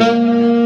Música